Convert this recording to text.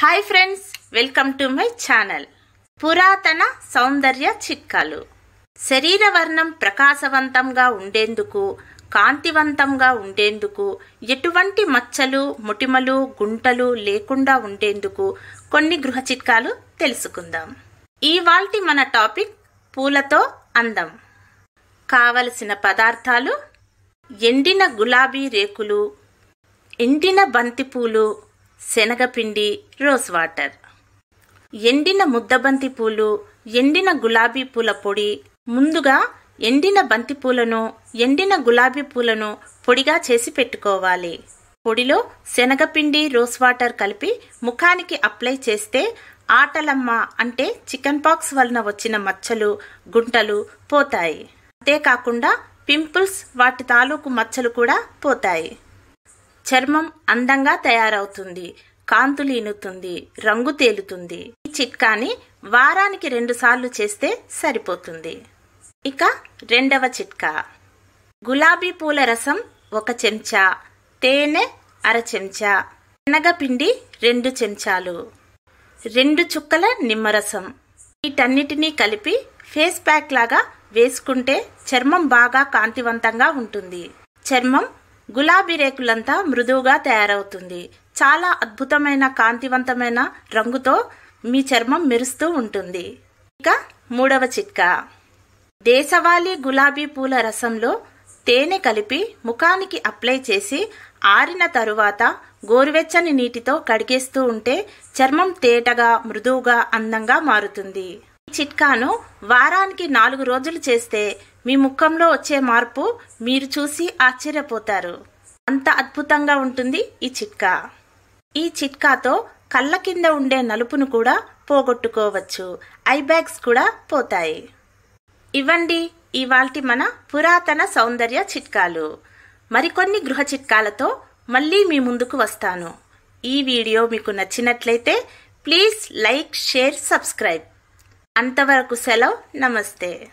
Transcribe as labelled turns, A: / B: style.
A: Hi friends welcome to my channel. పురాతన సౌందర్య చిట్కాలు. శరీర వర్ణం ప్రకాశవంతంగా ఉండేందుకు కాంతివంతంగా ఉండేందుకు ఎటువంటి మచ్చలు ముటిమలు గుంటలు లేకుండా ఉండేందుకు కొన్ని గృహ చిట్కాలు తెలుసుకుందాం. ఇవాల్టి మన టాపిక్ పూలతో అందం. కావలసిన పదార్థాలు ఎండిన గులాబీ రేకులు ఎండిన బంతిపూలు శనగపిండి రోజ్ వాటర్. ఎండిన ముద్దబంతి పూలు ఎండిన గులాబీ పూల పొడి ముందుగా ఎండిన బంతి పూలను ఎండిన గులాబీ పూలను పొడిగా చేసి పెట్టుకోవాలి. పొడిలో శనగపిండి రోజ్ వాటర్ కలిపి ముఖానికి అప్లై చేస్తే ఆటలమ్మ అంటే చికెన్ పాక్స్ వలన వచ్చిన మచ్చలు గుంటలు పోతాయి. అంతేకాకుండా పింపుల్స్ వాటి తాలూకు మచ్చలు కూడా పోతాయి. చర్మం అందంగా తయారవుతుంది. కాంతులీనుతుంది రంగు తేలుతుంది. ఈ చిట్కాని వారానికి రెండు సార్లు చేస్తే సరిపోతుంది. ఇక రెండవ చిట్కా. గులాబీ పూల రసం ఒక చెంచా. తేనె అర చెంచా. శనగపిండి రెండు చెంచాలు. రెండు చుక్కల నిమ్మరసం. వీటన్నిటినీ కలిపి ఫేస్ ప్యాక్ లాగా వేసుకుంటే చర్మం బాగా కాంతివంతంగా ఉంటుంది. చర్మం గులాబీ రేకులంతా మృదువుగా తయారవుతుంది. చాలా అద్భుతమైన కాంతివంతమైన రంగుతో మీ చర్మం మెరుస్తూ ఉంటుంది. ఇక మూడవ చిట్కా. దేశవాళీ గులాబీ పూల రసంలో తేనె కలిపి ముఖానికి అప్లై చేసి ఆరిన తరువాత గోరువెచ్చని నీటితో కడిగేస్తూ ఉంటే చర్మం తేటగా మృదువుగా అందంగా మారుతుంది. చిట్కాను వారానికి నాలుగు రోజులు చేస్తే మీ ముఖంలో వచ్చే మార్పు మీరు చూసి ఆశ్చర్యపోతారు. అంత అద్భుతంగా ఉంటుంది ఈ చిట్కా. ఈ చిట్కాతో కళ్ళ కింద ఉండే నలుపును కూడా పోగొట్టుకోవచ్చు. ఐబ్యాగ్స్ కూడా పోతాయి. ఇవ్వండి ఇవాల్టి మన పురాతన సౌందర్య చిట్కాలు. మరికొన్ని గృహ చిట్కాలతో మళ్ళీ మీ ముందుకు వస్తాను. ఈ వీడియో మీకు నచ్చినట్లయితే ప్లీజ్ లైక్ షేర్ సబ్స్క్రైబ్. అంతవరకు సెలవు. నమస్తే.